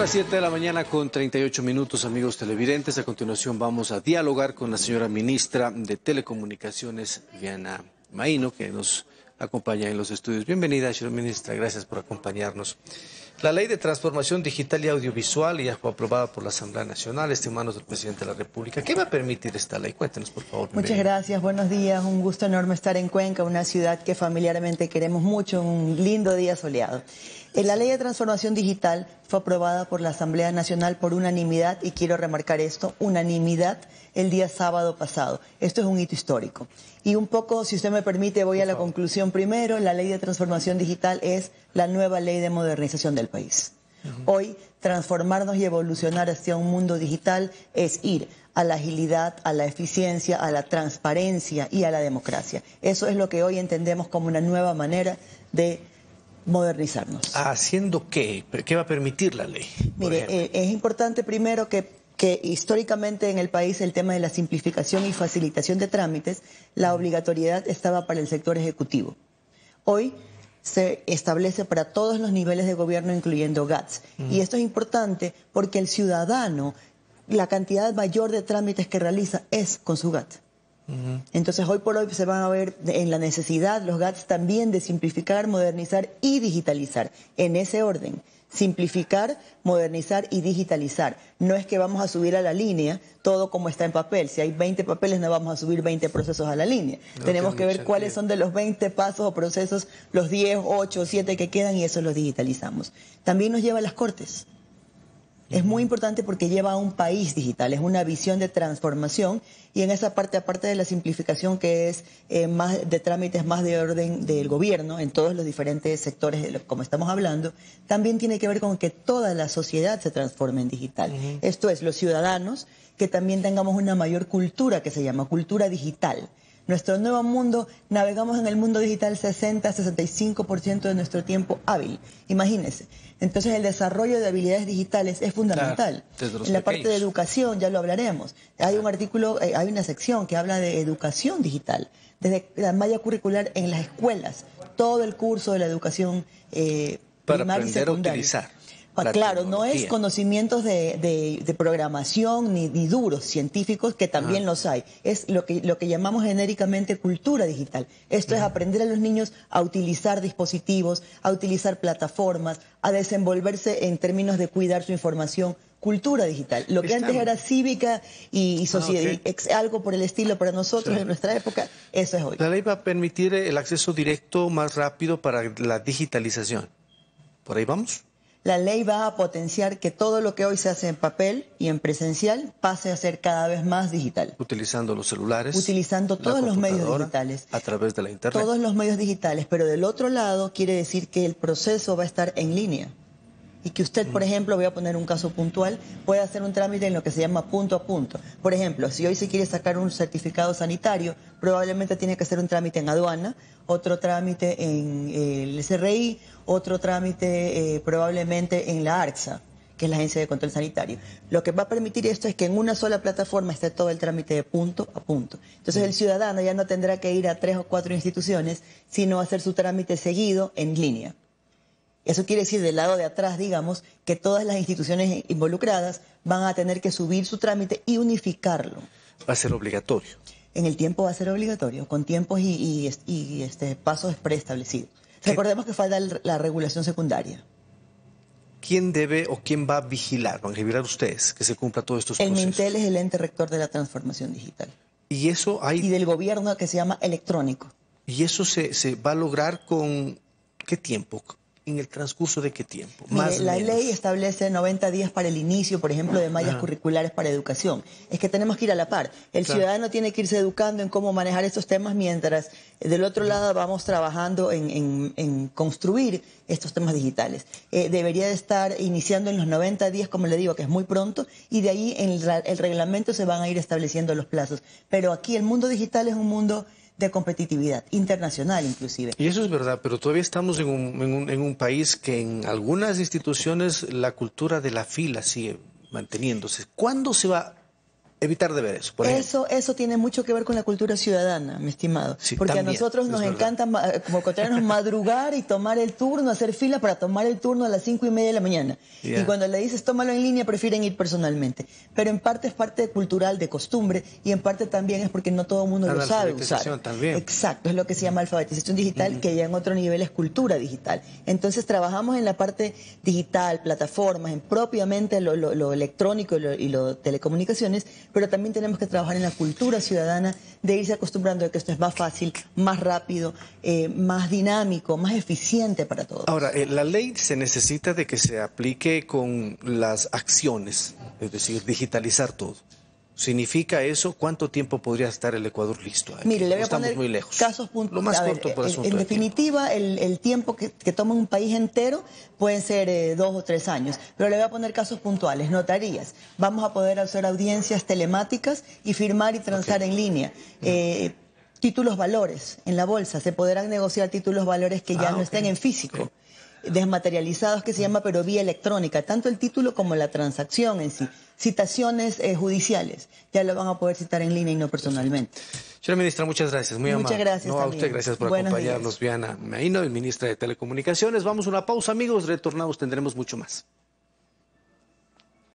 las 7 de la mañana con 38 minutos, amigos televidentes. A continuación vamos a dialogar con la señora ministra de Telecomunicaciones, Diana Maíno, que nos acompaña en los estudios. Bienvenida, señora ministra. Gracias por acompañarnos. La ley de transformación digital y audiovisual ya fue aprobada por la Asamblea Nacional, está en manos del presidente de la República. ¿Qué va a permitir esta ley? Cuéntenos, por favor. Muchas gracias, buenos días. Un gusto enorme estar en Cuenca, una ciudad que familiarmente queremos mucho, un lindo día soleado. Eh, la ley de transformación digital fue aprobada por la Asamblea Nacional por unanimidad, y quiero remarcar esto, unanimidad el día sábado pasado. Esto es un hito histórico. Y un poco, si usted me permite, voy a la conclusión primero. La ley de transformación digital es la nueva ley de modernización del país. Hoy, transformarnos y evolucionar hacia un mundo digital es ir a la agilidad, a la eficiencia, a la transparencia y a la democracia. Eso es lo que hoy entendemos como una nueva manera de modernizarnos. ¿Haciendo qué? ¿Qué va a permitir la ley? Mire, eh, es importante primero que que históricamente en el país el tema de la simplificación y facilitación de trámites, la obligatoriedad estaba para el sector ejecutivo. Hoy se establece para todos los niveles de gobierno, incluyendo GATS. Y esto es importante porque el ciudadano, la cantidad mayor de trámites que realiza es con su GAT. Entonces, hoy por hoy se van a ver en la necesidad los GATS también de simplificar, modernizar y digitalizar, en ese orden simplificar, modernizar y digitalizar. No es que vamos a subir a la línea todo como está en papel. Si hay 20 papeles, no vamos a subir 20 procesos a la línea. Tenemos que ver cuáles son de los 20 pasos o procesos, los 10, 8, 7 que quedan y eso los digitalizamos. También nos lleva a las cortes. Es muy importante porque lleva a un país digital, es una visión de transformación y en esa parte, aparte de la simplificación que es eh, más de trámites más de orden del gobierno en todos los diferentes sectores, como estamos hablando, también tiene que ver con que toda la sociedad se transforme en digital. Esto es, los ciudadanos, que también tengamos una mayor cultura que se llama cultura digital nuestro nuevo mundo, navegamos en el mundo digital 60-65% de nuestro tiempo hábil. Imagínense. Entonces el desarrollo de habilidades digitales es fundamental. en la parte de educación ya lo hablaremos. Hay un artículo, eh, hay una sección que habla de educación digital, desde la malla curricular en las escuelas, todo el curso de la educación eh, primaria y secundaria. utilizar. Claro, no es conocimientos de, programación ni, duros científicos, que también los hay. Es lo que, lo que llamamos genéricamente cultura digital. Esto es aprender a los niños a utilizar dispositivos, a utilizar plataformas, a desenvolverse en términos de cuidar su información. Cultura digital. Lo que antes era cívica y, sociedad, ah, algo por el estilo para nosotros en nuestra época, eso es hoy. La ley va a permitir el acceso directo más rápido para la digitalización. ¿Por ahí vamos? La ley va a potenciar que todo lo que hoy se hace en papel y en presencial pase a ser cada vez más digital. Utilizando los celulares. Utilizando todos los medios digitales. A través de la Internet. Todos los medios digitales, pero del otro lado quiere decir que el proceso va a estar en línea. Y que usted, por mm. ejemplo, voy a poner un caso puntual, puede hacer un trámite en lo que se llama punto a punto. Por ejemplo, si hoy se quiere sacar un certificado sanitario, probablemente tiene que hacer un trámite en aduana, otro trámite en eh, el SRI, otro trámite eh, probablemente en la ARCSA, que es la Agencia de Control Sanitario. Lo que va a permitir esto es que en una sola plataforma esté todo el trámite de punto a punto. Entonces el ciudadano ya no tendrá que ir a tres o cuatro instituciones, sino hacer su trámite seguido en línea. Eso quiere decir del lado de atrás, digamos, que todas las instituciones involucradas van a tener que subir su trámite y unificarlo. Va a ser obligatorio. En el tiempo va a ser obligatorio, con tiempos y, este, pasos preestablecidos. Recordemos que falta la regulación secundaria. ¿Quién debe o quién va a vigilar? ¿Van a vigilar ustedes que se cumpla todos estos procesos? El MINTEL es el ente rector de la transformación digital. Y eso hay... Y del gobierno que se llama electrónico. ¿Y eso se, se va a lograr con qué tiempo? En el transcurso de qué tiempo? la ley establece 90 días para el inicio, por ejemplo, de mallas curriculares para educación. Es que tenemos que ir a la par. El ciudadano tiene que irse educando en cómo manejar estos temas mientras del otro lado vamos trabajando en, construir estos temas digitales. Eh, debería de estar iniciando en los 90 días, como le digo, que es muy pronto, y de ahí en el reglamento se van a ir estableciendo los plazos. Pero aquí el mundo digital es un mundo de competitividad internacional inclusive. Y eso es verdad, pero todavía estamos en un, en un, país que en algunas instituciones la cultura de la fila sigue manteniéndose. ¿Cuándo se va evitar de ver eso. Por eso, eso tiene mucho que ver con la cultura ciudadana, mi estimado. porque a nosotros nos encanta, como contrarios, madrugar y tomar el turno, hacer fila para tomar el turno a las cinco y media de la mañana. Y cuando le dices tómalo en línea, prefieren ir personalmente. Pero en parte es parte cultural, de costumbre, y en parte también es porque no todo el mundo lo sabe usar. También. Exacto, es lo que se llama alfabetización digital, que ya en otro nivel es cultura digital. Entonces trabajamos en la parte digital, plataformas, en propiamente lo, electrónico y lo telecomunicaciones, pero también tenemos que trabajar en la cultura ciudadana de irse acostumbrando a que esto es más fácil, más rápido, eh, más dinámico, más eficiente para todos. Ahora, eh, la ley se necesita de que se aplique con las acciones, es decir, digitalizar todo. ¿Significa eso? ¿Cuánto tiempo podría estar el Ecuador listo? Mire, le voy a poner muy lejos. casos puntuales. Lo más corto por En, en definitiva, el, tiempo que, toma un país entero pueden ser eh, dos o tres años. Pero le voy a poner casos puntuales. Notarías. Vamos a poder hacer audiencias telemáticas y firmar y transar en línea. Eh, títulos valores en la bolsa. Se podrán negociar títulos valores que ya ah, no estén en físico desmaterializados que se llama, pero vía electrónica, tanto el título como la transacción en sí. Citaciones eh, judiciales, ya lo van a poder citar en línea y no personalmente. Señora ministra, muchas gracias, muy amable. Muchas gracias. No, a usted, gracias por acompañarnos, Viana Meino, ministra de Telecomunicaciones. Vamos a una pausa, amigos, retornamos, tendremos mucho más.